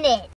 planet.